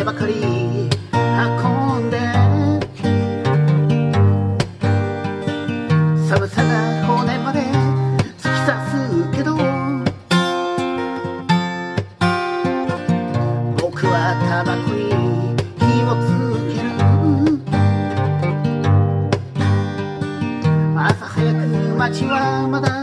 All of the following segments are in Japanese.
さばかり運んで寒さが骨まで突き刺すけど僕はタバコに火をつける。朝早く街はまだ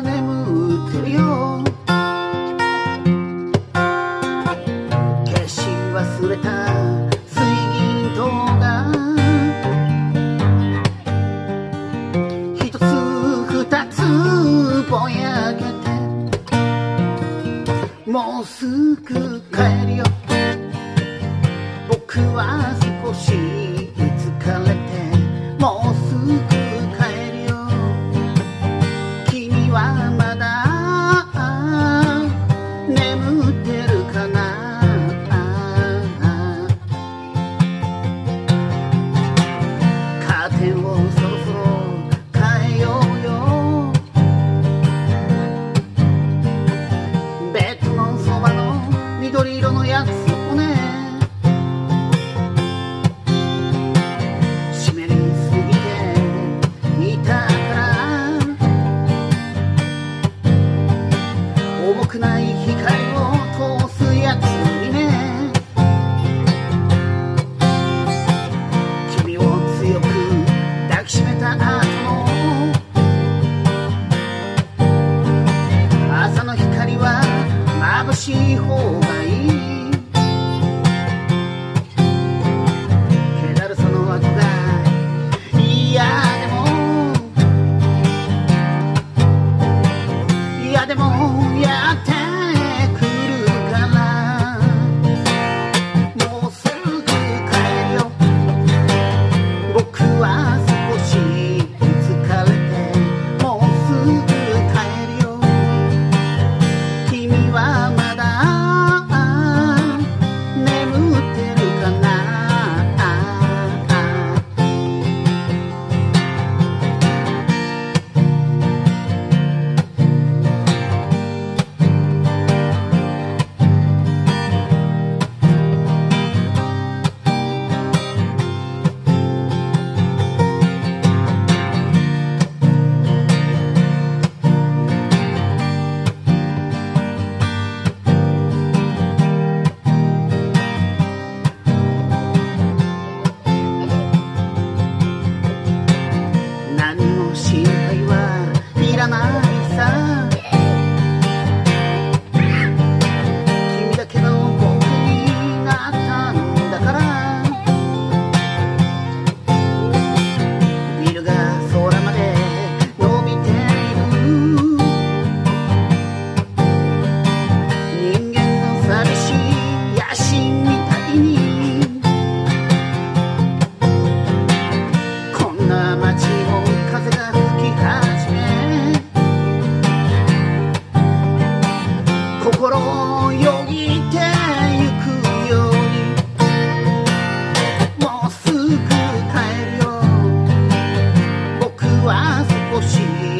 もうすぐ帰るよ。僕は少し疲れ喜欢你 você.